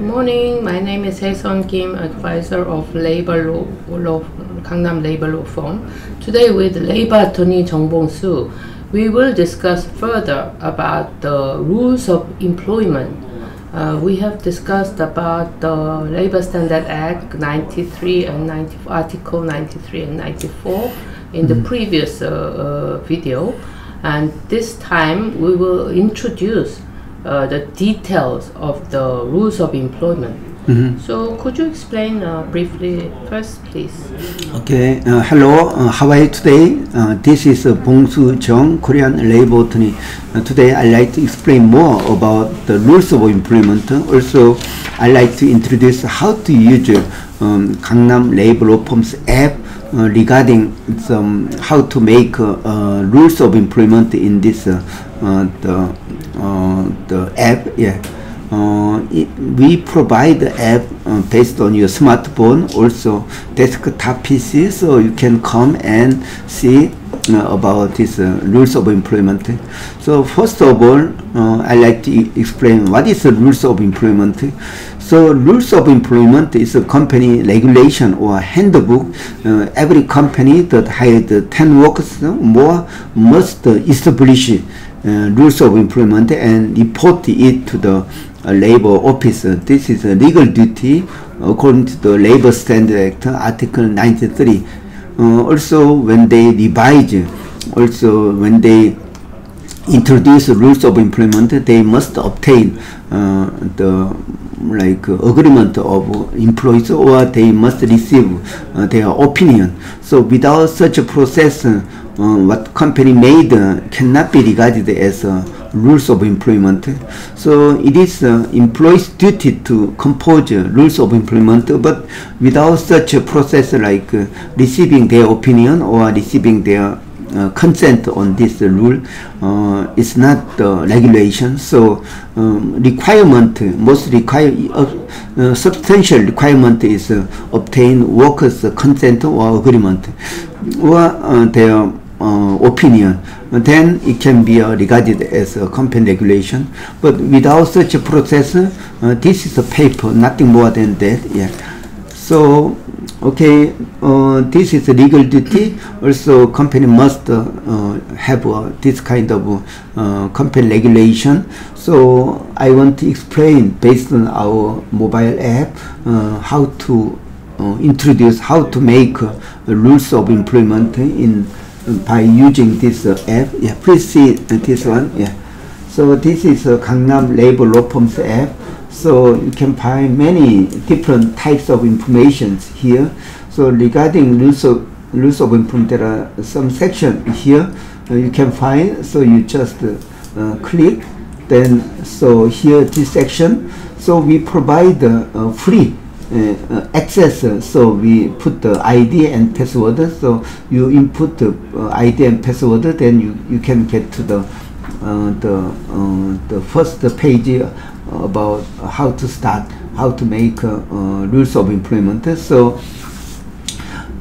Good morning. My name is Hae-sun Kim, advisor of Labor Law, Law Gangnam Labor Law Firm. Today with Labor Attorney Jung Bong-soo, we will discuss further about the rules of employment. Uh, we have discussed about the Labor Standard Act 93 and 90, Article 93 and 94 in the previous uh, uh, video. And this time we will introduce uh, the details of the rules of employment. So could you explain uh, briefly first, please? Okay, uh, hello, uh, how are you today? Uh, this is uh, Bong-soo Jung, Korean labor attorney. Uh, today I'd like to explain more about the rules of employment. Also, I'd like to introduce how to use um, Gangnam Labor Law Firm's app uh, regarding some, how to make uh, uh, rules of employment in this uh, uh, the, the app. Yeah. Uh, it, we provide the app uh, based on your smartphone, also desktop PC, so you can come and see uh, about this uh, rules of employment. So first of all, uh, I like to explain what is the rules of employment. So rules of employment is a company regulation or handbook. Uh, every company that hired 10 workers or more must establish rules of employment and report it to the labor office. This is a legal duty according to the Labor Standard Act, Article 93. Uh, also, when they revise, also when they introduce rules of employment, they must obtain uh, the like agreement of employees or they must receive uh, their opinion. So without such a process, uh, what company made uh, cannot be regarded as uh, rules of employment. So it is uh, employee's duty to compose rules of employment, but without such a process like receiving their opinion or receiving their uh, consent on this rule uh, is not uh, regulation. So um, requirement, most require uh, uh, substantial requirement is uh, obtain workers' consent or agreement or their opinion. Then it can be regarded as a company regulation. But without such a process, this is a paper, nothing more than that. Yeah. So, okay, uh, this is a legal duty. Also, company must uh, uh, have this kind of uh, company regulation. So, I want to explain based on our mobile app uh, how to uh, introduce, how to make rules of employment in by using this app. Yeah, please see this one. Yeah. So this is a Gangnam Labor Law Firm's app. So you can find many different types of informations here. So regarding rules of rules of employment, there are some section here uh, you can find. So you just uh, uh, click. Then so here this section. So we provide uh, free uh, uh, access. uh, so we put the ID and password. So you input the uh, ID and password, then you, you can get to the the uh, the first page uh, about how to start, how to make uh, uh, rules of employment. So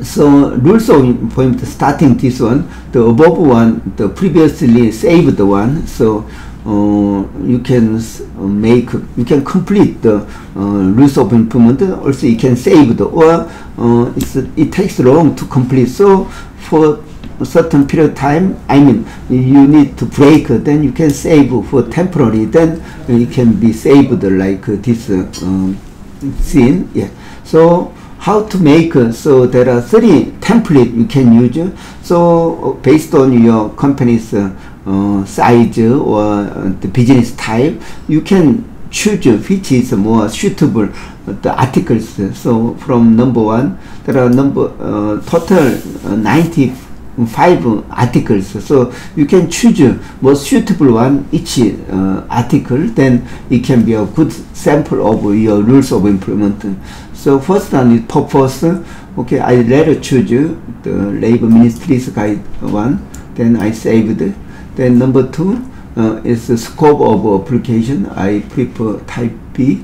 so rules of employment starting this one, the above one, the previously saved one. So uh, you can uh, make, you can complete the uh, rules of employment. Also, you can save the or uh, it takes long to complete. So for certain period of time, I mean, you need to break, then you can save for temporary, then you can be saved like this uh, um, scene. Yeah. So how to make, uh, so there are three template you can use. So based on your company's uh, uh size or uh, the business type, you can choose which is more suitable the articles. So from number one, there are number uh, total 90 five articles. So you can choose most suitable one each uh, article. Then it can be a good sample of your rules of employment. So first one is purpose. Okay, I later choose the labor ministry's guide one. Then I saved. Then number two uh, is the scope of application. I prefer type B.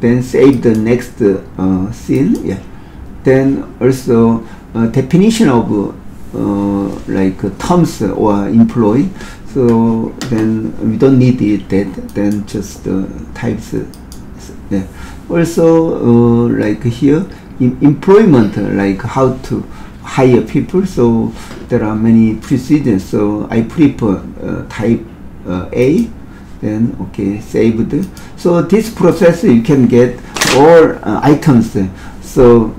Then save the next uh, scene. Yeah. Then also uh, definition of like uh, terms or employee so then we don't need it that then just uh, types uh, Yeah. Also, uh, like here, em- employment, uh, like how to hire people. So there are many precedents So I prefer uh, type uh, A. Then okay, saved. So this process you can get all uh, items. So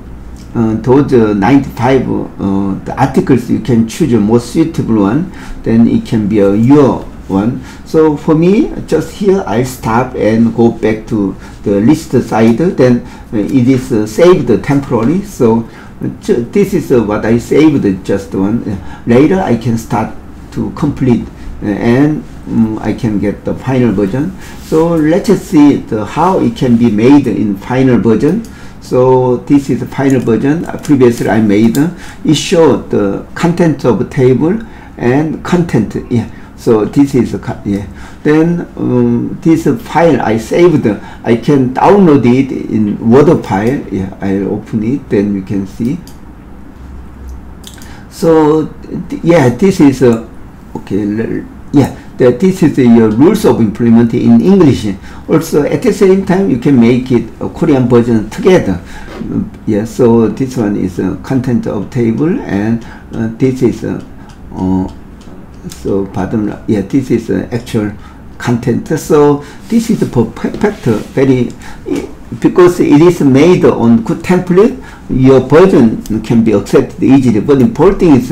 uh, those uh, 95 uh, the articles you can choose a most suitable one then it can be a your one. So for me just here I stop and go back to the list side then uh, it is uh, saved temporarily. So uh, this is what I saved just one. Later I can start to complete and mm, I can get the final version. So let's see the, how it can be made in final version so this is the final version. Uh, previously I made. Uh, it showed the content of the table and content. Yeah. So this is yeah. Then um, this file I saved. I can download it in Word file. Yeah. I open it. Then you can see. So yeah, this is a okay. Yeah, that this is the uh, rules of implement in English. Also, at the same time, you can make it a Korean version together. Mm, Yeah, so this one is a content of table, and uh, this is a uh, so bottom. Yeah, this is uh, actual content. So this is per- perfect, very because it is made on good template. Your version can be accepted easily. But important is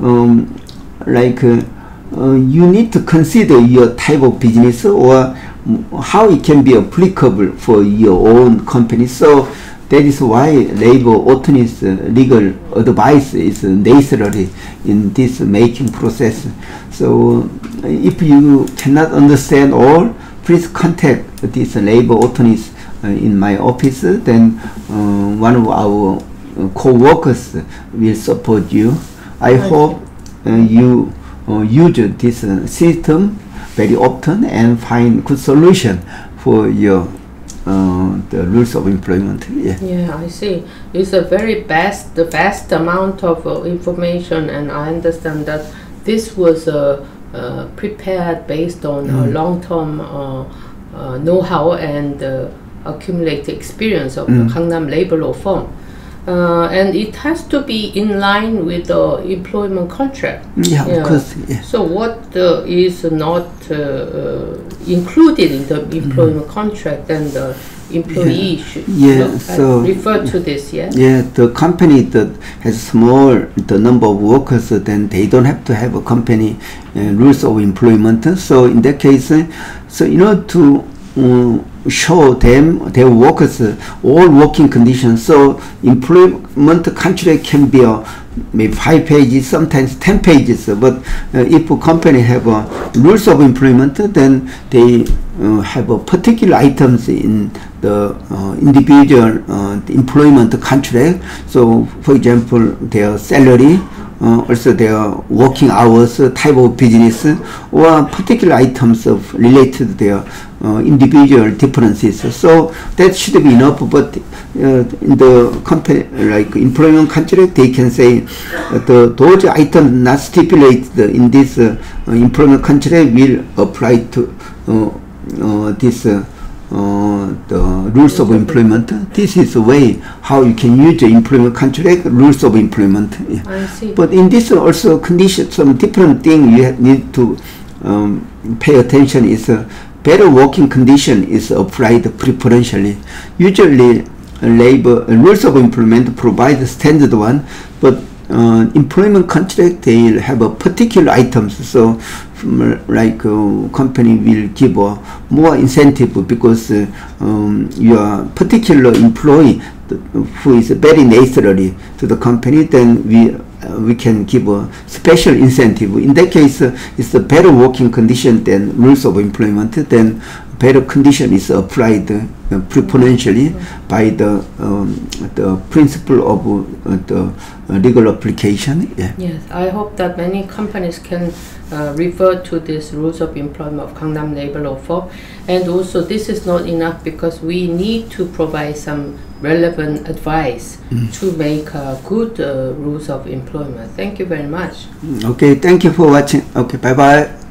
um, like uh, uh, you need to consider your type of business or how it can be applicable for your own company. So that is why labor attorney's uh, legal advice is necessary in this making process. So if you cannot understand all, please contact this labor attorneys uh, in my office. Then uh, one of our uh, co-workers will support you. I Okay. hope uh, you uh, use this uh, system very often and find good solution for your uh, the rules of employment. Yeah. Yeah, I see. It's a very vast, the vast amount of uh, information, and I understand that this was uh, uh, prepared based on a long-term uh, uh, know-how and uh, accumulated experience of the Gangnam labor law firm. Uh, and it has to be in line with the employment contract. Yeah, of course. Yeah. So what uh, is not uh, uh, included in the employment contract, then the employee should Yeah, so- refer to this. Yeah. Yeah, the company that has small the number of workers, uh, then they don't have to have a company uh, rules of employment. So in that case, uh, so you know to um, show them their workers uh, all working conditions. So employment contract can be uh, maybe five pages, sometimes ten pages. But uh, if a company have uh, rules of employment, then they uh, have a particular items in the uh, individual uh, employment contract. So, for example, their salary, uh, also their working hours, uh, type of business, or particular items of related their uh, individual differences. So that should be enough. But uh, in the company, like employment contract, they can say uh, the those items not stipulated in this uh, uh, employment contract will apply to uh, uh, this. Uh, uh, the rules of employment. This is the way how you can use the employment contract rules of employment. Yeah. I see. But in this also condition, some different thing you need to um, pay attention is uh, better working condition is applied preferentially. Usually, uh, labor uh, rules of employment provide the standard one, but uh, employment contract they have a particular items. So, uh, like uh, company will give a more incentive because uh, um, your particular employee who is very necessary to the company, then we uh, we can give a special incentive. In that case, uh, it's a better working condition than rules of employment. Then better condition is applied uh, preferentially by the um, the principle of uh, the uh, legal application. Yeah. Yes, I hope that many companies can uh, refer to these rules of employment of Gangnam Labor Law Firm. And also, this is not enough because we need to provide some relevant advice to make uh, good uh, rules of employment. Thank you very much. Okay. Thank you for watching. Okay. Bye bye.